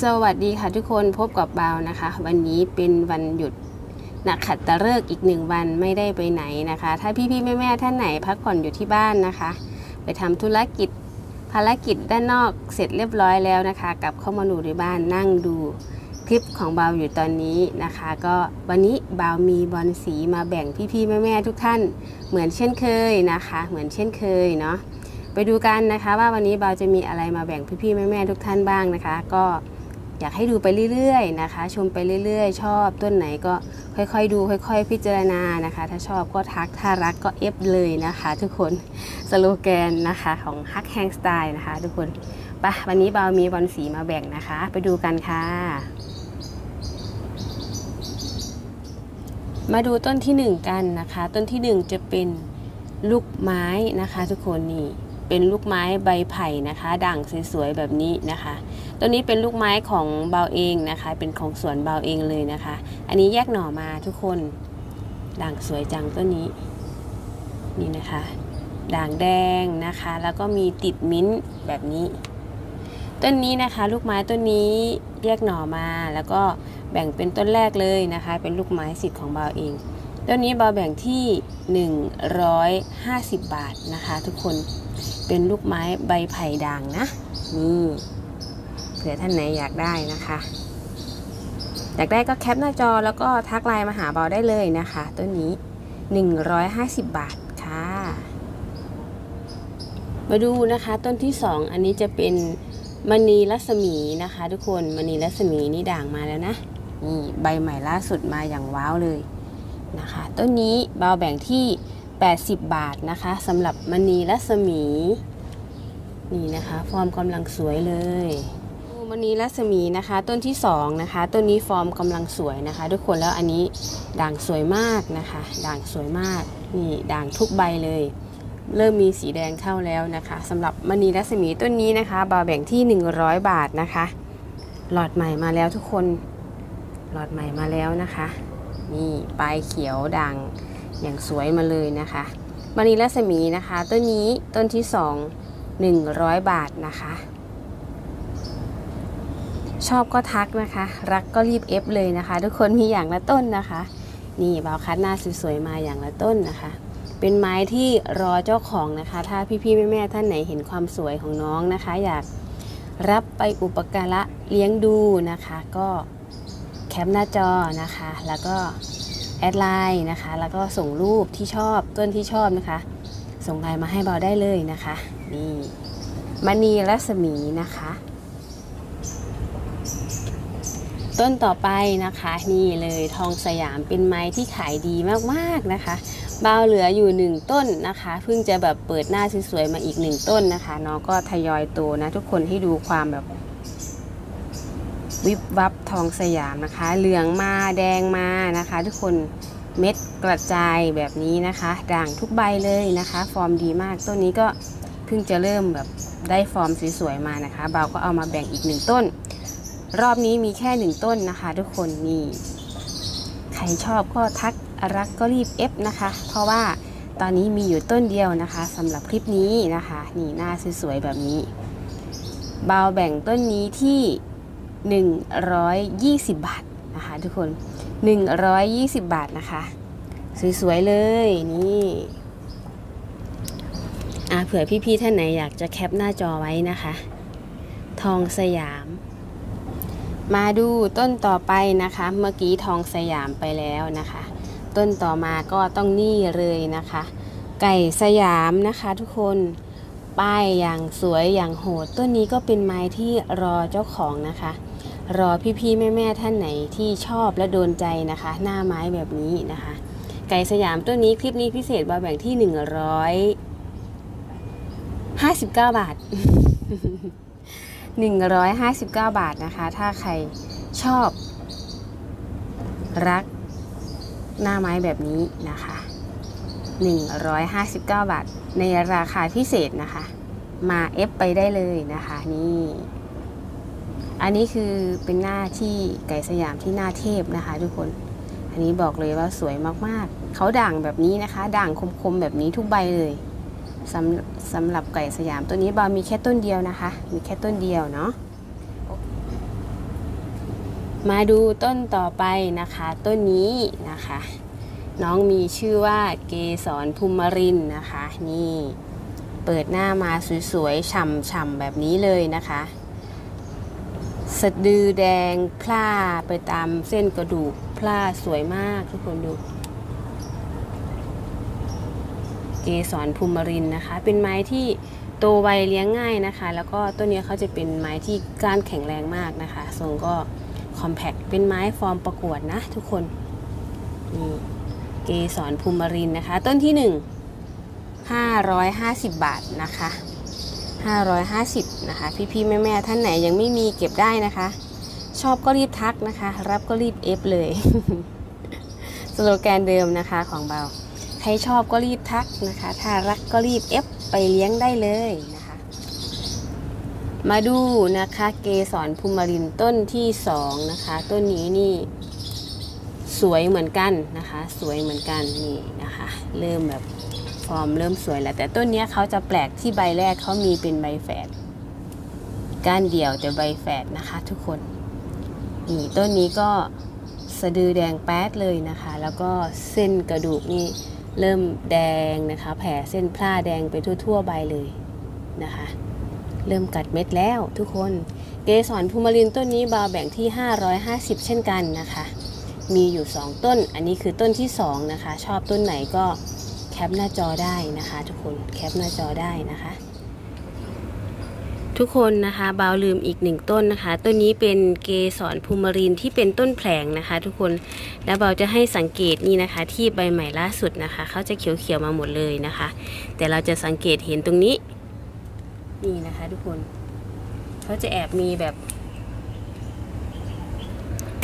สวัสดีค่ะทุกคนพบกับบาวนะคะ วันนี้เป็นวันหยุดนักขัดตฤกษ์อีกหนึ่งวันไม่ได้ไปไหนนะคะ ถ้าพี่ๆแม่ๆท่านไหนพักผ่อนอยู่ที่บ้านนะคะ ไปทำธุรกิจภารกิจด้านนอกเสร็จเรียบร้อยแล้วนะคะ กลับเข้ามาดูในบ้านนั่งดูคลิปของบาวอยู่ตอนนี้นะคะ ก็วันนี้บาวมีบอลสีมาแบ่งพี่ๆแม่ๆทุกท่าน เหมือนเช่นเคยนะคะ เหมือนเช่นเคยเนาะไปดูกันนะคะว่าวันนี้บาวจะมีอะไรมาแบ่งพี่ๆแม่ๆทุกท่านบ้างนะคะ ก็ อยากให้ดูไปเรื่อยๆนะคะ ชมไปเรื่อยๆ ชอบต้นไหนก็ค่อยๆดูค่อย ๆ พิจารณานะคะ ถ้าชอบก็ทักถ้ารักก็เอฟเลยนะคะ ทุกคนสโลแกนนะคะของฮักแฮงสไตล์นะคะ ทุกคนปะวันนี้บาวมีบอลสีมาแบ่งนะคะ ไปดูกันค่ะ มาดูต้นที่หนึ่งกันนะคะ ต้นที่หนึ่งจะเป็นลูกไม้นะคะ ทุกคนนี่ เป็นลูกไม้ใบไผ่นะคะ ด่างสวยๆแบบนี้นะคะต้นนี้เป็นลูกไม้ของเบาเองนะคะ เป็นของสวนเบาเองเลยนะคะ อันนี้แยกหน่อมาทุกคน ด่างสวยจังต้นนี้ นี่นะคะ ด่างแดงนะคะ แล้วก็มีติดมิ้นท์แบบนี้ ต้นนี้นะคะ ลูกไม้ต้นนี้แยกหน่อมาแล้วก็แบ่งเป็นต้นแรกเลยนะคะ เป็นลูกไม้สิทธิ์ของเบาเอง ต้นนี้เบาแบ่งที่ 150 บาทนะคะ ทุกคนเป็นลูกไม้ใบไผ่ด่างนะนี่เผื่อท่านไหนอยากได้นะคะอยากได้ก็แคปหน้าจอแล้วก็ทักไลน์มาหาเบาได้เลยนะคะ ต้นนี้ 150 บาทค่ะ มาดูนะคะต้นที่ 2 อันนี้จะเป็นมณีรัศมีนะคะ ทุกคนมณีรัศมีนี่ด่างมาแล้วนะนี่ใบใหม่ล่าสุดมาอย่างว้าวเลย นะคะต้นนี้เบาแบ่งที่ 80 บาทนะคะสำหรับมณีรัศมีนี่นะคะฟอร์มกำลังสวยเลยมณีรัศมีนะคะต้นที่2นะคะต้นนี้ฟอร์มกำลังสวยนะคะ ทุกคนแล้วอันนี้ด่างสวยมากนะคะ ด่างสวยมากนี่ด่างทุกใบเลย เริ่มมีสีแดงเข้าแล้วนะคะสำหรับมณีรัศมีต้นนี้นะคะ บาแบ่งที่ 100 บาทนะคะ หลอดใหม่มาแล้วทุกคนหลอดใหม่มาแล้วนะคะ นี่ปลายเขียวด่างอย่างสวยมาเลยนะคะมณีรัศมีนะคะต้นนี้ต้นที่ 2 100 บาทนะคะ ชอบก็ทักนะคะ รักก็รีบเอฟเลยนะคะ ทุกคนมีอย่างละต้นนะคะ นี่บาวคัดหน้าสวยๆมาอย่างละต้นนะคะ เป็นไม้ที่รอเจ้าของนะคะ ถ้าพี่ๆแม่ๆท่านไหนเห็นความสวยของน้องนะคะ อยากรับไปอุปการะเลี้ยงดูนะคะ ก็ แคปหน้าจอนะคะ แล้วก็แอดไลน์นะคะ แล้วก็ส่งรูปที่ชอบต้นที่ชอบนะคะ ส่งไลน์มาให้เบาได้เลยนะคะนี่มณีรัศมีนะคะ ต้นต่อไปนะคะนี่เลยทองสยามเป็นไม้ที่ขายดีมากๆนะคะบาวเหลืออยู่หนึ่งต้นนะคะเพิ่งจะแบบเปิดหน้าสวยๆมาอีกหนึ่งต้นนะคะน้องก็ทยอยโตนะทุกคนให้ดูความแบบ วิบวับทองสยามนะคะ เหลืองมาแดงมานะคะ ทุกคนเม็ดกระจายแบบนี้นะคะ ด่างทุกใบเลยนะคะ ฟอร์มดีมากต้นนี้ก็เพิ่งจะเริ่มแบบได้ฟอร์มสวยๆมานะคะเบาก็เอามาแบ่งอีกหนึ่งต้น รอบนี้มีแค่หนึ่งต้นนะคะ ทุกคนนี่ใครชอบก็ทักรักก็รีบเอฟนะคะ เพราะว่าตอนนี้มีอยู่ต้นเดียวนะคะสำหรับคลิปนี้นะคะ นี่หน้าสวยๆแบบนี้เบาแบ่งต้นนี้ที่ 120 บาทนะคะทุกคน 120 บาทนะคะ สวยๆเลยนี่อะเผื่อพี่ๆท่านไหนอยากจะแคปหน้าจอไว้นะคะ ทองสยาม มาดูต้นต่อไปนะคะ เมื่อกี้ทองสยามไปแล้วนะคะ ต้นต่อมาก็ต้องนี่เลยนะคะ ไก่สยามนะคะทุกคนป้ายอย่างสวยอย่างโหด ต้นนี้ก็เป็นไม้ที่รอเจ้าของนะคะ รอพี่ๆแม่ๆท่านไหนที่ชอบและโดนใจนะคะ หน้าไม้แบบนี้นะคะ ไก่สยามต้นนี้คลิปนี้พิเศษบาแบ่งที่ 159 บาท 159 บาทนะคะ ถ้าใครชอบ รักหน้าไม้แบบนี้นะคะ 159 บาท ในราคาพิเศษนะคะ มาเอฟไปได้เลยนะคะ นี่ อันนี้คือเป็นหน้าที่ไก่สยามที่หน้าเทพนะคะทุกคน อันนี้บอกเลยว่าสวยมากๆ เขาด่างแบบนี้นะคะ ด่างคมๆแบบนี้ทุกใบเลยสำสำหรับไก่สยามตัวนี้บามีแค่ต้นเดียวนะคะ มีแค่ต้นเดียวเนาะมาดูต้นต่อไปนะคะ ต้นนี้นะคะ น้องมีชื่อว่าเกสรภูมิรินนะคะ นี่ เปิดหน้ามาสวยๆฉ่ำๆแบบนี้เลยนะคะ สะดือแดงพล่าไปตามเส้นกระดูกพล่าสวยมากทุกคนดู เกสรภูมิรินนะคะ เป็นไม้ที่โตไวเลี้ยงง่ายนะคะ แล้วก็ต้นนี้เขาจะเป็นไม้ที่ก้านแข็งแรงมากนะคะทรงก็คอมแพคเป็นไม้ฟอร์มประกวดนะทุกคนนี่เกสรภูมิรินนะคะ ต้นที่ 1 550 บาทนะคะ 550นะคะพี่ๆแม่ๆท่านไหนยังไม่มีเก็บได้นะคะ ชอบก็รีบทักนะคะ รับก็รีบเอฟเลยสโลแกนเดิมนะคะของเบาใครชอบก็รีบทักนะคะ ถ้ารักก็รีบเอฟไปเลี้ยงได้เลยนะคะ มาดูนะคะเกสรภูมิรินต้นที่สองนะคะ ต้นนี้นี่ สวยเหมือนกันนะคะ สวยเหมือนกันนี่นะคะ เริ่มแบบฟอร์มเริ่มสวยแล้วแต่ต้นนี้เขาจะแปลกที่ใบแรกเขามีเป็นใบแฝดก้านเดี่ยวแต่ใบแฝดนะคะทุกคนนี่ต้นนี้ก็สะดือแดงแป๊ดเลยนะคะ แล้วก็เส้นกระดูกนี่เริ่มแดงนะคะ แผ่เส้นพร่าแดงไปทั่ว ๆ ใบเลยนะคะ เริ่มกัดเม็ดแล้วทุกคน เกสรภูมิลินต้นนี้บาวแบ่งที่ 550 เช่นกันนะคะ มีอยู่ 2 ต้น อันนี้คือต้นที่ 2 นะคะ ชอบต้นไหนก็แคปหน้าจอได้นะคะ ทุกคนแคปหน้าจอได้นะคะ ทุกคนนะคะบาวลืมอีกหนึ่งต้นนะคะ ต้นนี้เป็นเกสรภูมิรินที่เป็นต้นแผลงนะคะ ทุกคนแล้วบาวจะให้สังเกตนี่นะคะ ที่ใบใหม่ล่าสุดนะคะเขาจะเขียวๆมาหมดเลยนะคะ แต่เราจะสังเกตเห็นตรงนี้นี่นะคะทุกคนเขาจะแอบมีแบบ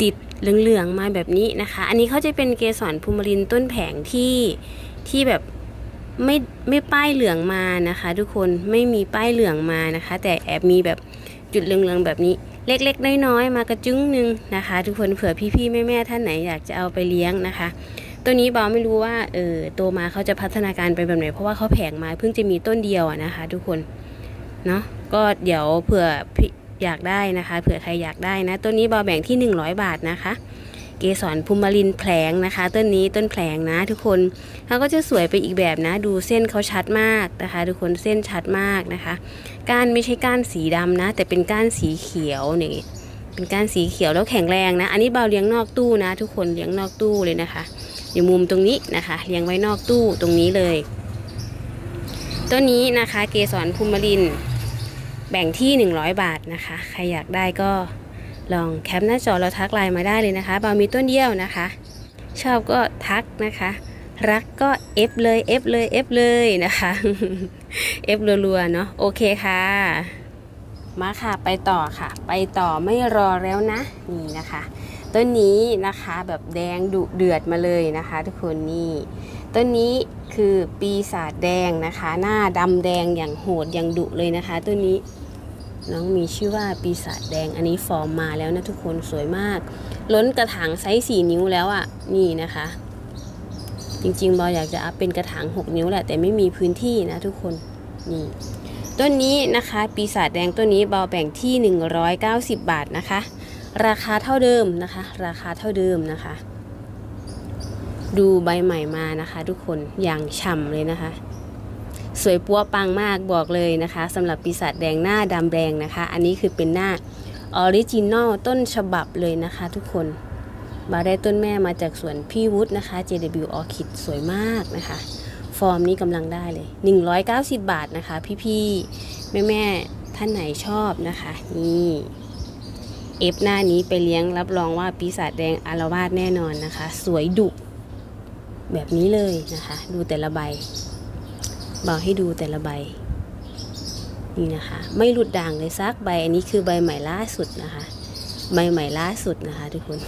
ติด เหลืองๆมาแบบนี้นะคะ อันนี้เขาจะเป็นเกสรภูมิรินต้นแผงที่ที่แบบไม่ไม่ป้ายเหลืองมานะคะ ทุกคนไม่มีป้ายเหลืองมานะคะ แต่แอบมีแบบจุดเหลืองๆแบบนี้ เล็กๆน้อยๆมากระจุ้งหนึงนะคะ ทุกคนเผื่อพี่ๆแม่ๆท่านไหนอยากจะเอาไปเลี้ยงนะคะ ตัวนี้บอไม่รู้ว่าเออโตมาเขาจะพัฒนาการไปแบบไหนเพราะว่าเขาแผงมาเพิ่งจะมีต้นเดียวอะนะคะ ทุกคนเนาะก็เดี๋ยวเผื่อพี่ อยากได้นะคะ เผื่อใครอยากได้นะ ต้นนี้บอแบ่งที่ 100 บาทนะคะ เกสรภูมิลินแผลงนะคะ ต้นนี้ต้นแผลงนะ ทุกคนเขาก็จะสวยไปอีกแบบนะ ดูเส้นเขาชัดมากนะคะ ทุกคนเส้นชัดมากนะคะ ก้านไม่ใช่ก้านสีดำนะ แต่เป็นก้านสีเขียวนี่เป็นก้านสีเขียวแล้วแข็งแรงนะ อันนี้เบาเลี้ยงนอกตู้นะ ทุกคนเลี้ยงนอกตู้เลยนะคะ อยู่มุมตรงนี้นะคะ เลี้ยงไว้นอกตู้ตรงนี้เลยต้นนี้นะคะ เกสรภูมิลิน แบ่งที่ 100 บาทนะคะ ใครอยากได้ก็ลองแคปหน้าจอแล้วทักไลน์มาได้เลยนะคะบามีต้นเดียวนะคะ ชอบก็ทักนะคะ รักก็ F เลย F เลย F เลยนะคะ F รัวๆเนาะโอเคค่ะ มาค่ะไปต่อค่ะ ไปต่อไม่รอแล้วนะ นี่นะคะ ต้นนี้นะคะแบบแดงดุเดือดมาเลยนะคะ ทุกคนนี่ ต้นนี้คือปีศาจแดงนะคะ หน้าดำแดงอย่างโหดอย่างดุเลยนะคะต้นนี้น้องมีชื่อว่าปีศาจแดงอันนี้ฟอร์มมาแล้วนะทุกคนสวยมาก ล้นกระถางไซส์สี่นิ้วแล้วอะ่ะนี่นะคะ จริงๆบออยากจะอัพเป็นกระถาง 6 นิ้วแหละแต่ไม่มีพื้นที่นะทุกคนนี่ต้นนี้นะคะ ปีศาจแดงต้นนี้บอแบ่งที่ 190 บาทนะคะ ราคาเท่าเดิมนะคะ ราคาเท่าเดิมนะคะ ดูใบใหม่มานะคะ ทุกคนอย่างฉ่ำเลยนะคะ สวยปัวปังมากบอกเลยนะคะสำหรับปีศาจแดงหน้าดำแดงนะคะ อันนี้คือเป็นหน้าoriginal ต้นฉบับเลยนะคะ ทุกคนเบาได้ต้นแม่มาจากสวนพี่วุฒินะคะ JW Orchid สวยมากนะคะ ฟอร์มนี้กำลังได้เลย 190 บาทนะคะ พี่ๆแม่ๆท่านไหนชอบนะคะนี่ F หน้านี้ไปเลี้ยงรับรองว่าปีศาจแดงอาละวาดแน่นอนนะคะ สวยดุ แบบนี้เลยนะคะ ดูแต่ละใบบอกให้ดูแต่ละใบนี่นะคะ ไม่หลุดด่างเลยซักใบอันนี้คือใบใหม่ล่าสุดนะคะ ใบใหม่ล่าสุดนะคะ ทุกคน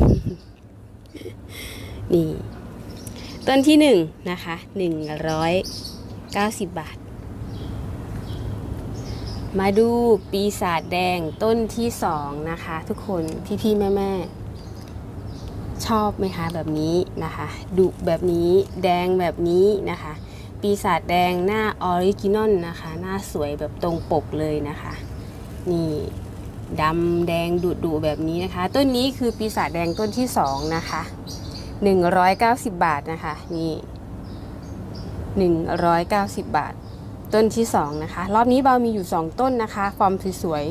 นี่ ต้นที่หนึ่งนะคะหนึ่งร้อยเก้าสิบบาท มาดูปีศาจแดงต้นที่สองนะคะ ทุกคนพี่ๆแม่ๆช อบไหมคะแบบนี้นะคะดุแบบนี้แดงแบบนี้นะคะ ปีศาจแดงหน้า original นะคะ หน้าสวยแบบตรงปกเลยนะคะ นี่ดำแดงดุดุแบบนี้นะคะ ต้นนี้คือปีศาจแดงต้นที่สองนะคะ190 บาทนะคะ นี่190 บาท ต้นที่สองนะคะ รอบนี้เบามีอยู่2ต้นนะคะความสวย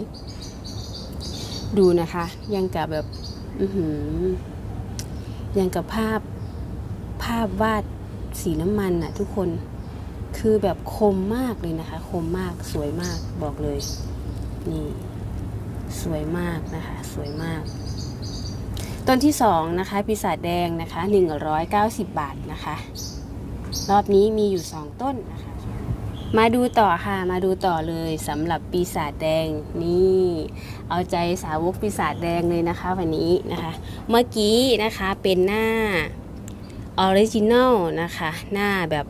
ๆดูนะคะ ยังกับแบบ อือหือ อยังกับภาพภาพวาดสีน้ำมันอะทุกคนคือแบบคมมากเลยนะคะ คมมากสวยมากบอกเลย นี่ สวยมากนะคะ สวยมาก ต้นที่สองนะคะปีศาจแดงนะคะ 190 บาทนะคะ รอบนี้มีอยู่ 2 ต้นนะคะ มาดูต่อค่ะ มาดูต่อเลยสำหรับปีศาจแดงนี่ เอาใจสาวกปีศาจแดงเลยนะคะ วันนี้นะคะ เมื่อกี้นะคะเป็นหน้าออริจินัลนะคะ หน้าแบบ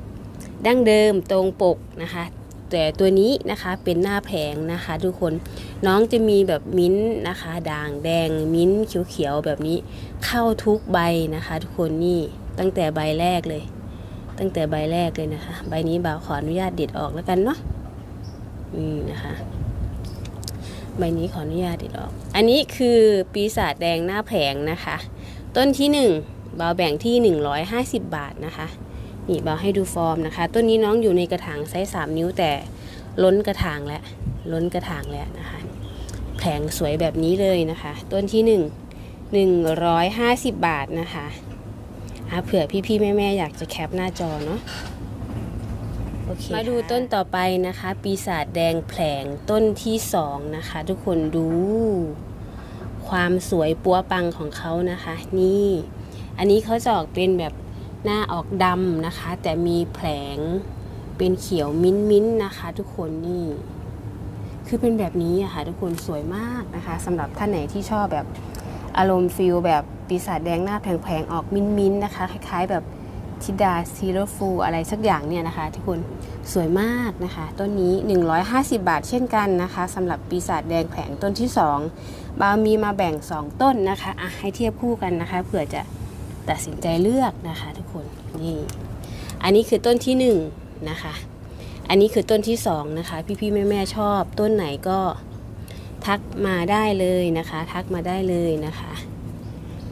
ดั้งเดิมตรงปกนะคะ แต่ตัวนี้นะคะเป็นหน้าแผงนะคะ ทุกคนน้องจะมีแบบมิ้นนะคะ ด่างแดงมิ้นเขียวๆแบบนี้เข้าทุกใบนะคะ ทุกคนนี่ตั้งแต่ใบแรกเลย ตั้งแต่ใบแรกเลยนะคะ ใบนี้บ่าวขออนุญาตเด็ดออกแล้วกันเนาะนี่นะคะ ใบนี้ขออนุญาตเด็ดออก อันนี้คือปีศาจแดงหน้าแผงนะคะ ต้นที่หนึ่งบ่าวแบ่งที่ 150 บาทนะคะนี่บ่าวให้ดูฟอร์มนะคะ ต้นนี้น้องอยู่ในกระถางไซส์3นิ้วแต่ล้นกระถางแล้วล้นกระถางแล้วนะคะแผงสวยแบบนี้เลยนะคะ ต้นที่ 1 150 บาทนะคะอะ เผื่อพี่ๆแม่ๆอยากจะแคปหน้าจอเนาะโอเคมาดูต้นต่อไปนะคะ ปีศาจแดงแผลงต้นที่สองนะคะ ทุกคนดูความสวยปัวปังของเขานะคะ นี่ อันนี้เขาจะออกเป็นแบบหน้าออกดำนะคะ แต่มีแผลงเป็นเขียวมิ้นมิ้นนะคะ ทุกคนนี่ คือเป็นแบบนี้อะค่ะ ทุกคนสวยมากนะคะสำหรับท่านไหนที่ชอบแบบ อารมณ์ฟิลแบบปีศาจแดงหน้าแผงๆ ออกมินมินนะคะ คล้ายๆ แบบทิดาซีโรฟูอะไรสักอย่างเนี่ยนะคะทุกคนสวยมากนะคะต้นนี้ 150 บาทเช่นกันนะคะสำหรับปีศาจแดงแผงต้นที่ 2 บาวมีมาแบ่ง 2 ต้นนะคะอะให้เทียบคู่กันนะคะเผื่อจะตัดสินใจเลือกนะคะ ทุกคนนี่อันนี้คือต้นที่1นะคะอันนี้คือต้นที่2นะคะพี่ๆแม่ๆชอบต้นไหนก็ ทักมาได้เลยนะคะ ทักมาได้เลยนะคะ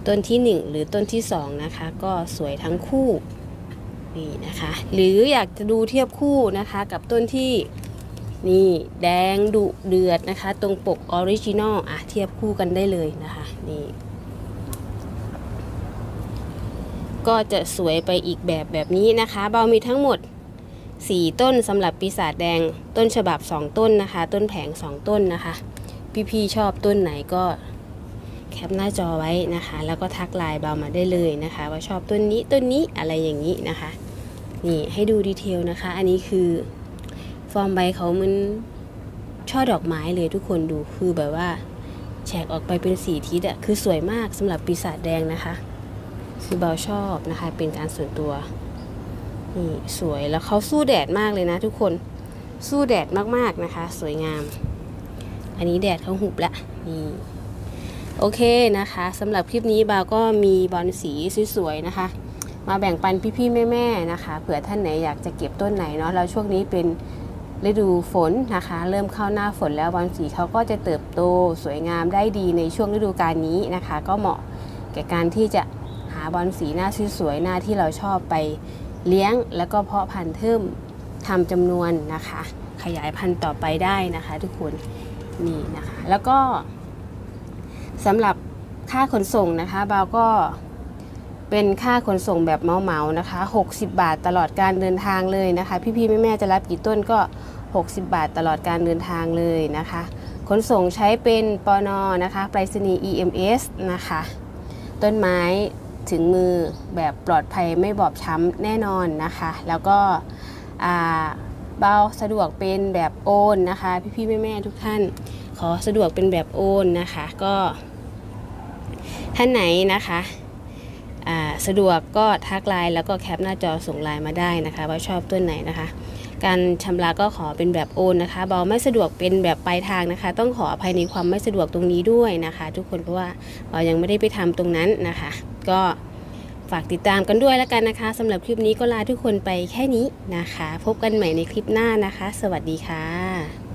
ต้นที่ 1 หรือต้นที่2นะคะก็สวยทั้งคู่นี่นะคะ หรืออยากจะดูเทียบคู่นะคะกับต้นที่นี่แดงดุเดือดนะคะ ตรงปก original อะเทียบคู่กันได้เลยนะคะนี่ก็จะสวยไปอีกแบบแบบนี้นะคะเบามีทั้งหมด 4 ต้นสำหรับปีศาจแดงต้นฉบับ 2 ต้นนะคะ ต้นแผง 2 ต้นนะคะ พี่ๆชอบต้นไหนก็แคปหน้าจอไว้นะคะ แล้วก็ทักไลน์เบามาได้เลยนะคะ ว่าชอบต้นนี้ต้นนี้อะไรอย่างนี้นะคะ นี่ให้ดู detail นะคะ อันนี้คือฟอร์มใบเขามันช่อดอกไม้เลยทุกคนดูคือแบบว่าแฉกออกไปเป็นสี่ทิศอะคือสวยมากสำหรับปีศาจแดงนะคะ คือเบาชอบนะคะ เป็นการส่วนตัวนี่สวยแล้วเขาสู้แดดมากเลยนะทุกคนสู้แดดมากๆนะคะ สวยงาม อันนี้แดดเขาหุบละนี่โอเคนะคะสำหรับคลิปนี้บาวก็มีบอลสีสวยๆนะคะ มาแบ่งปันพี่ๆแม่ๆนะคะเผื่อท่านไหนอยากจะเก็บต้นไหนเนาะแล้วช่วงนี้เป็นฤดูฝนนะคะ เริ่มเข้าหน้าฝนแล้วบอลสีเขาก็จะเติบโตสวยงามได้ดีในช่วงฤดูกาลนี้นะคะ ก็เหมาะแก่การที่จะหาบอลสีหน้าสวยๆหน้าที่เราชอบไปเลี้ยง แล้วก็เพาะพันธุ์เพิ่มทำจำนวนนะคะ ขยายพันธุ์ต่อไปได้นะคะ ทุกคน นี่นะคะ แล้วก็สำหรับค่าขนส่งนะคะบาวก็เป็นค่าขนส่งแบบเมาๆนะคะ 60 บาทตลอดการเดินทางเลยนะคะ พี่ๆแม่ๆจะรับกี่ต้นก็ 60 บาทตลอดการเดินทางเลยนะคะ ขนส่งใช้เป็นปอนอนะคะไปรษณีย์ EMS นะคะ ต้นไม้ถึงมือแบบปลอดภัยไม่บอบช้ำแน่นอนนะคะ แล้วก็ เบาสะดวกเป็นแบบโอนนะคะ พี่ๆแม่ๆทุกท่าน ขอสะดวกเป็นแบบโอนนะคะ ก็ ท่านไหนนะคะสะดวกก็ทักไลน์แล้วก็แคปหน้าจอส่งไลน์มาได้นะคะ ว่าชอบต้นไหนนะคะ การชำระก็ขอเป็นแบบโอนนะคะเบาไม่สะดวกเป็นแบบปลายทางนะคะ ต้องขออภัยในความไม่สะดวกตรงนี้ด้วยนะคะ ทุกคนเพราะว่าเรายังไม่ได้ไปทำตรงนั้นนะคะ ก็ ฝากติดตามกันด้วยแล้วกันนะคะสำหรับคลิปนี้ก็ลาทุกคนไปแค่นี้นะคะ พบกันใหม่ในคลิปหน้านะคะ สวัสดีค่ะ